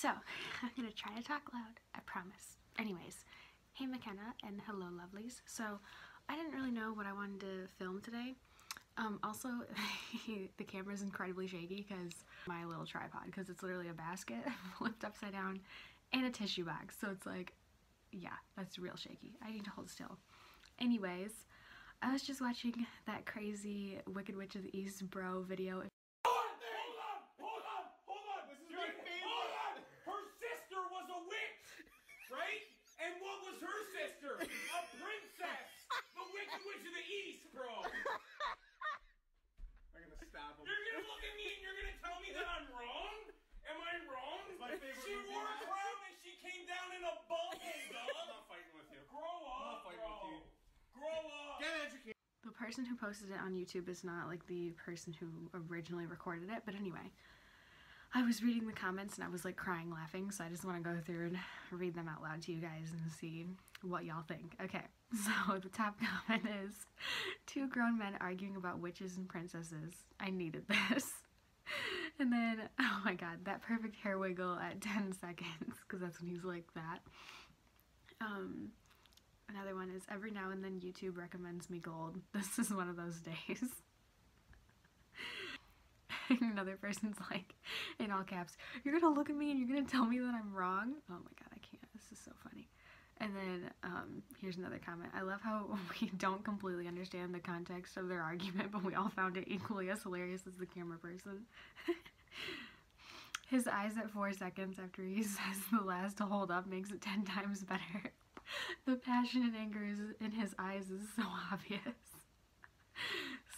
So, I'm gonna try to talk loud, I promise. Anyways, hey McKenna and hello lovelies. So, I didn't really know what I wanted to film today. Um, also, the camera is incredibly shaky because my little tripod, because it's literally a basket flipped upside down and a tissue box. So it's like, yeah, that's real shaky. I need to hold still. Anyways, I was just watching that crazy Wicked Witch of the East bro video. Hold on! Hold on! Hold on! This is my favorite. Hold on! Her sister was a witch, right? And what was her sister? A princess. The Wicked Witch of the East, bro. I'm gonna stab him. You're gonna look at me and you're gonna tell me that I'm wrong? Am I wrong? It's my favorite She movie. wore a crown and she came down in a bubble, I'm not fighting with you. Grow up, I'm not fighting bro. with you. Grow up. Get educated. The person who posted it on YouTube is not like the person who originally recorded it, but anyway. I was reading the comments and I was like crying laughing, so I just want to go through and read them out loud to you guys and see what y'all think. Okay, so the top comment is two grown men arguing about witches and princesses. I needed this. And then, oh my god, that perfect hair wiggle at 10 seconds, because that's when he's like that. Um, Another one is every now and then YouTube recommends me gold. This is one of those days. Another person's like, in all caps, you're gonna look at me and you're gonna tell me that I'm wrong? Oh my god, I can't. This is so funny. And then um, here's another comment. I love how we don't completely understand the context of their argument, but we all found it equally as hilarious as the camera person. His eyes at four seconds after he says the last to hold up makes it ten times better. The passion and anger is in his eyes is so obvious.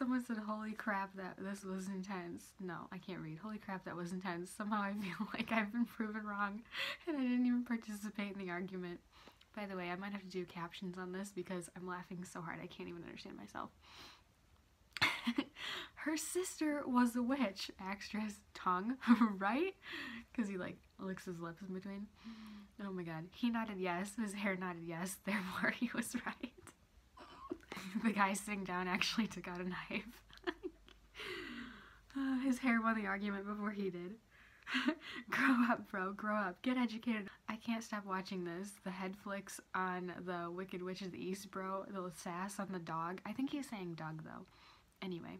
Someone said, Holy crap, that this was intense. No, I can't read. Holy crap, that was intense. Somehow I feel like I've been proven wrong and I didn't even participate in the argument. By the way, I might have to do captions on this because I'm laughing so hard I can't even understand myself. Her sister was a witch. Extras tongue, right? Because he like licks his lips in between. Oh my god. He nodded yes. His hair nodded yes. Therefore, he was right. the guy sitting down actually took out a knife. Uh, his hair won the argument before he did. grow up, bro. Grow up. Get educated. I can't stop watching this. The head flicks on the Wicked Witch of the East, bro. The sass on the dog. I think he's saying dog, though. Anyway.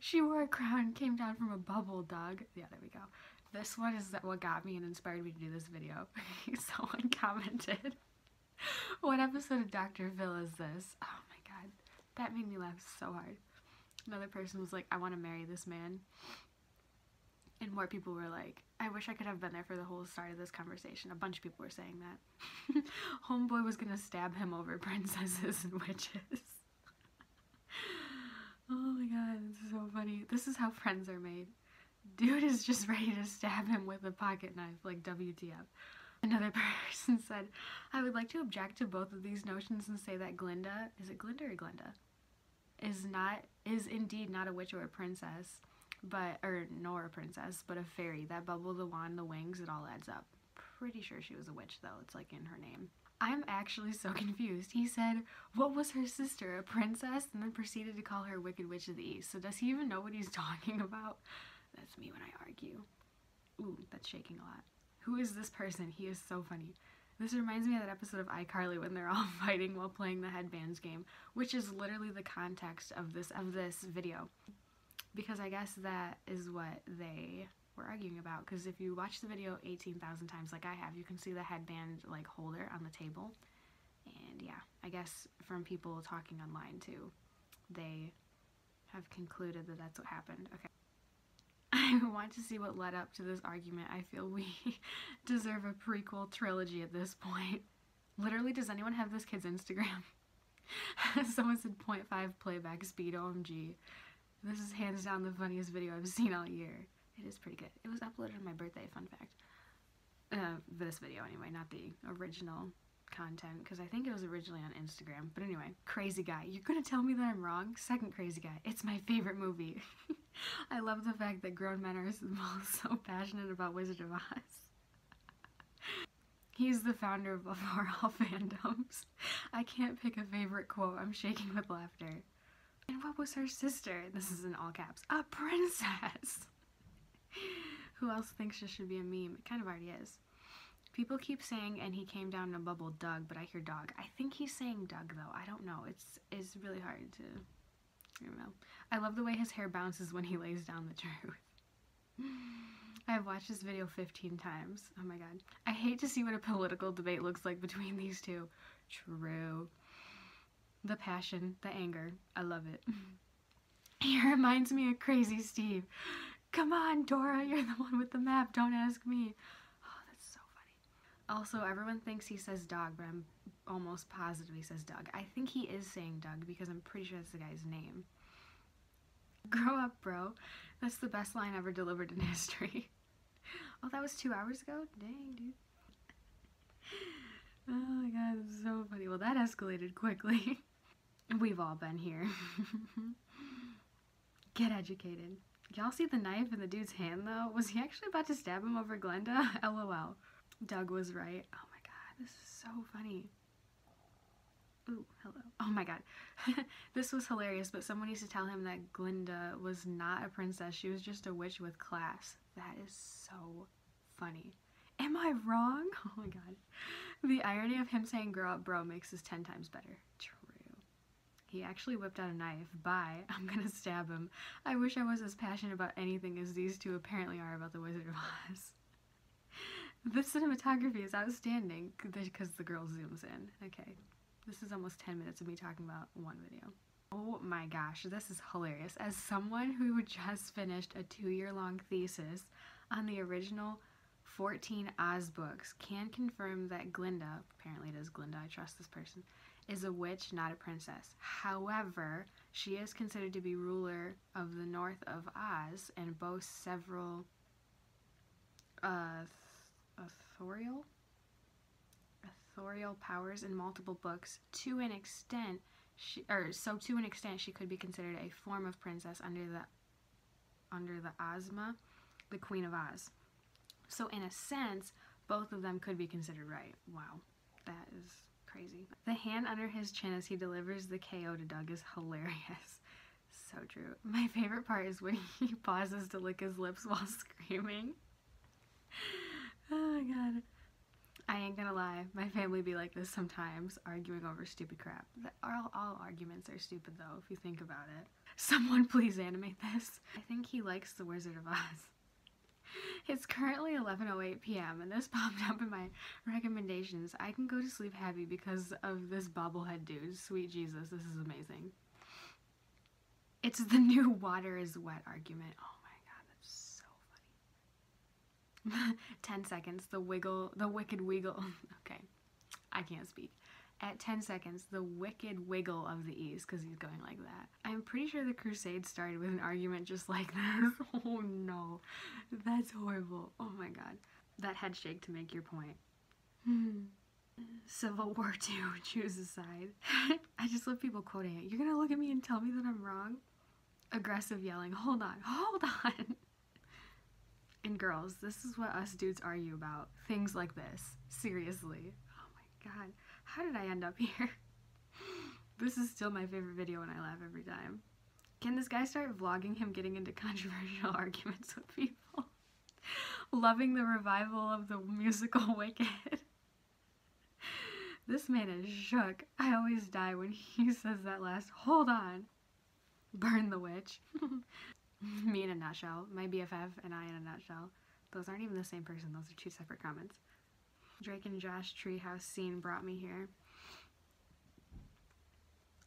she wore a crown, came down from a bubble, dog. Yeah, there we go. This one is what got me and inspired me to do this video. Someone commented, what episode of Dr. Phil is this? Oh my god. That made me laugh so hard. Another person was like, I want to marry this man. And more people were like, I wish I could have been there for the whole start of this conversation. A bunch of people were saying that. Homeboy was gonna stab him over princesses and witches. oh my god, it's so funny. This is how friends are made. Dude is just ready to stab him with a pocket knife, like WTF. Another person said, I would like to object to both of these notions and say that Glinda, is it Glinda or Glenda? Is not, is indeed not a witch or a princess, but, or nor a princess, but a fairy. That bubble, the wand, the wings, it all adds up. Pretty sure she was a witch though, it's like in her name. I'm actually so confused. He said, what was her sister, a princess? And then proceeded to call her Wicked Witch of the East. So does he even know what he's talking about? That's me when I argue. Ooh, that's shaking a lot. Who is this person? He is so funny. This reminds me of that episode of iCarly when they're all fighting while playing the headbands game, which is literally the context of this of this video. Because I guess that is what they were arguing about. Because if you watch the video 18,000 times like I have, you can see the headband like holder on the table. And yeah, I guess from people talking online too, they have concluded that that's what happened. Okay. Want to see what led up to this argument. I feel we deserve a prequel trilogy at this point. Literally, does anyone have this kid's Instagram? Someone said 0.5 playback speed, OMG. This is hands down the funniest video I've seen all year. It is pretty good. It was uploaded on my birthday, fun fact. Uh, this video anyway, not the original content, because I think it was originally on Instagram. But anyway, crazy guy. You're gonna tell me that I'm wrong? Second crazy guy. It's my favorite movie. I love the fact that grown men are so passionate about Wizard of Oz. He's the founder of before all fandoms. I can't pick a favorite quote. I'm shaking with laughter. And what was her sister? This is in all caps. A princess. Who else thinks this should be a meme? It kind of already is. People keep saying, and he came down in a bubble, Doug, but I hear dog. I think he's saying Doug though. I don't know. It's it's really hard to. I don't know. I love the way his hair bounces when he lays down the truth. I've watched this video 15 times. Oh my god. I hate to see what a political debate looks like between these two. True. The passion, the anger. I love it. He reminds me of Crazy Steve. Come on, Dora, you're the one with the map. Don't ask me. Oh, that's so funny. Also, everyone thinks he says dog, but I'm almost positive he says Doug. I think he is saying Doug because I'm pretty sure that's the guy's name. Grow up, bro. That's the best line ever delivered in history. Oh, that was two hours ago? Dang, dude. Oh my god, that's so funny. Well, that escalated quickly. We've all been here. Get educated. Y'all see the knife in the dude's hand though? Was he actually about to stab him over Glenda? LOL. Doug was right. Oh my god, this is so funny. Ooh, hello. Oh my god. this was hilarious, but someone needs to tell him that Glinda was not a princess. She was just a witch with class. That is so funny. Am I wrong? Oh my god. The irony of him saying grow up bro makes this 10 times better. True. He actually whipped out a knife. Bye. I'm gonna stab him. I wish I was as passionate about anything as these two apparently are about The Wizard of Oz. The cinematography is outstanding because the girl zooms in. Okay. This is almost 10 minutes of me talking about one video. Oh my gosh, this is hilarious. As someone who just finished a two year long thesis on the original 14 Oz books, can confirm that Glinda, apparently it is Glinda, I trust this person, is a witch, not a princess. However, she is considered to be ruler of the north of Oz and boasts several uh, authorial authorial powers in multiple books to an extent she or so to an extent she could be considered a form of princess under the under the Ozma, the Queen of Oz. So in a sense, both of them could be considered right. Wow. That is crazy. The hand under his chin as he delivers the KO to Doug is hilarious. So true. My favorite part is when he pauses to lick his lips while screaming. Oh my god. I ain't gonna lie, my family be like this sometimes, arguing over stupid crap. All, all arguments are stupid though, if you think about it. Someone please animate this. I think he likes The Wizard of Oz. It's currently 11.08 p.m. and this popped up in my recommendations. I can go to sleep happy because of this bobblehead dude. Sweet Jesus, this is amazing. It's the new water is wet argument. Oh my god, that's so funny. 10 seconds, the wiggle, the wicked wiggle. okay, I can't speak at 10 seconds the wicked wiggle of the E's because he's going like that. I'm pretty sure the Crusade started with an argument just like this. oh no, that's horrible. Oh my god. That head shake to make your point. Hmm. Civil War II, choose a side. I just love people quoting it. You're gonna look at me and tell me that I'm wrong? Aggressive yelling, hold on, hold on. And girls, this is what us dudes argue about. Things like this. Seriously. Oh my god. How did I end up here? this is still my favorite video and I laugh every time. Can this guy start vlogging him getting into controversial arguments with people? Loving the revival of the musical Wicked. this man is shook. I always die when he says that last, hold on. Burn the witch. Me in a nutshell. My BFF and I in a nutshell. Those aren't even the same person. Those are two separate comments. Drake and Josh treehouse scene brought me here.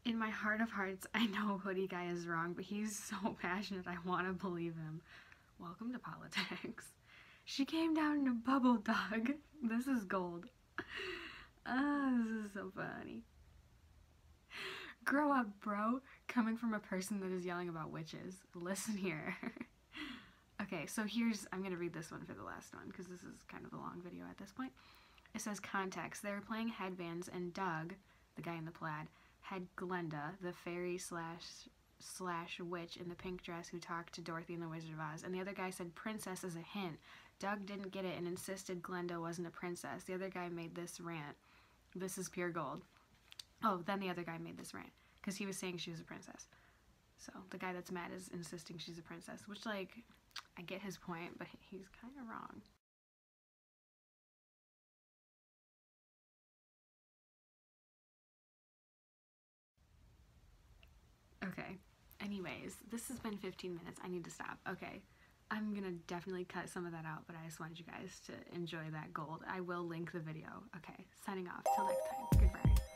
In my heart of hearts, I know Hoodie Guy is wrong, but he's so passionate I want to believe him. Welcome to politics. She came down in a bubble dog. This is gold. Ah, this is so funny. Grow up, bro. Coming from a person that is yelling about witches. Listen here. okay, so here's, I'm going to read this one for the last one because this is kind of a long video at this point. It says context. They were playing headbands, and Doug, the guy in the plaid, had Glenda, the fairy slash slash witch in the pink dress who talked to Dorothy in the Wizard of Oz, and the other guy said princess as a hint. Doug didn't get it and insisted Glenda wasn't a princess. The other guy made this rant. This is pure gold. Oh, then the other guy made this rant because he was saying she was a princess. So the guy that's mad is insisting she's a princess, which like I get his point, but he's kind of wrong. Okay. Anyways, this has been 15 minutes. I need to stop. Okay. I'm gonna definitely cut some of that out, but I just wanted you guys to enjoy that gold. I will link the video. Okay, signing off. Till next time. Goodbye.